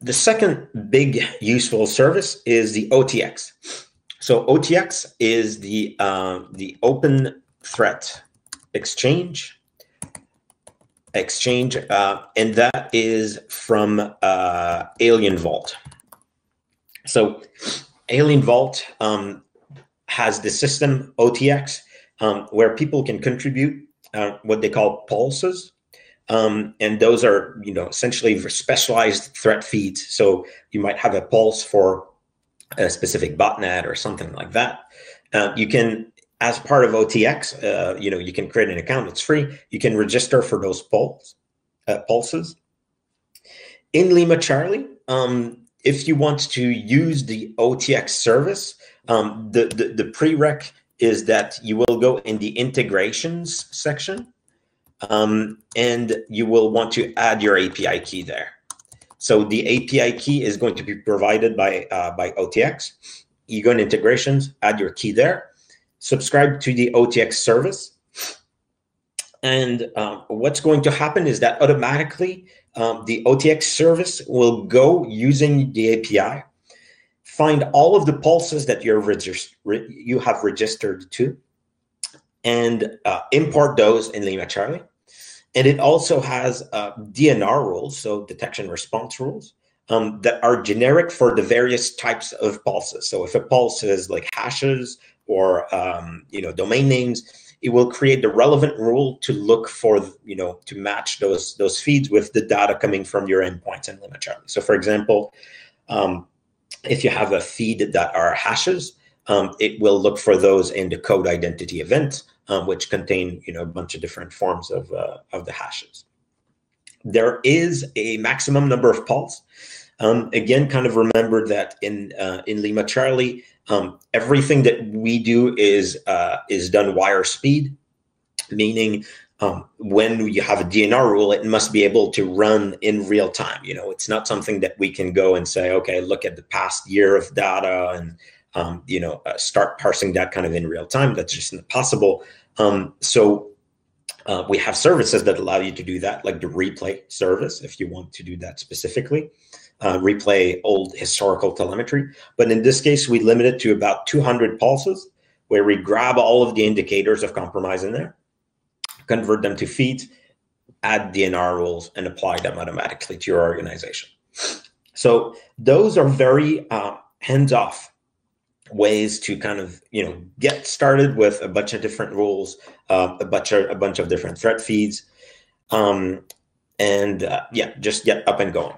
the second big useful service is the OTX. So OTX is the uh, the Open Threat Exchange exchange, uh, and that is from uh, Alien Vault. So Alien Vault um, has the system OTX um, where people can contribute uh, what they call pulses. Um, and those are, you know, essentially specialized threat feeds. So you might have a pulse for a specific botnet or something like that. Uh, you can as part of OTX, uh, you know, you can create an account. It's free. You can register for those pulse, uh, pulses. In LimaCharlie, um, if you want to use the OTX service, um, the, the, the prereq is that you will go in the integrations section um, and you will want to add your API key there. So the API key is going to be provided by, uh, by OTX. You go in integrations, add your key there subscribe to the OTX service. And um, what's going to happen is that automatically um, the OTX service will go using the API, find all of the pulses that you're you have registered to, and uh, import those in LimaCharlie. And it also has uh, D&R rules, so detection response rules, um, that are generic for the various types of pulses. So if a pulse is like hashes or um, you know domain names, it will create the relevant rule to look for you know to match those those feeds with the data coming from your endpoints in LimaCharlie. So for example, um, if you have a feed that are hashes, um, it will look for those in the code identity event, um, which contain you know a bunch of different forms of uh, of the hashes. There is a maximum number of pulse. Um, again, kind of remember that in uh, in LimaCharlie, um, everything that we do is uh, is done wire speed, meaning um, when you have a D&R rule, it must be able to run in real time. You know, it's not something that we can go and say, okay, look at the past year of data and um, you know uh, start parsing that kind of in real time. That's just not possible. Um, so uh, we have services that allow you to do that, like the replay service, if you want to do that specifically uh, replay old historical telemetry. But in this case, we limit it to about 200 pulses, where we grab all of the indicators of compromise in there, convert them to feeds, add D&R rules, and apply them automatically to your organization. So those are very uh, hands-off ways to kind of you know get started with a bunch of different rules, uh, a bunch of a bunch of different threat feeds, um, and uh, yeah, just get up and going.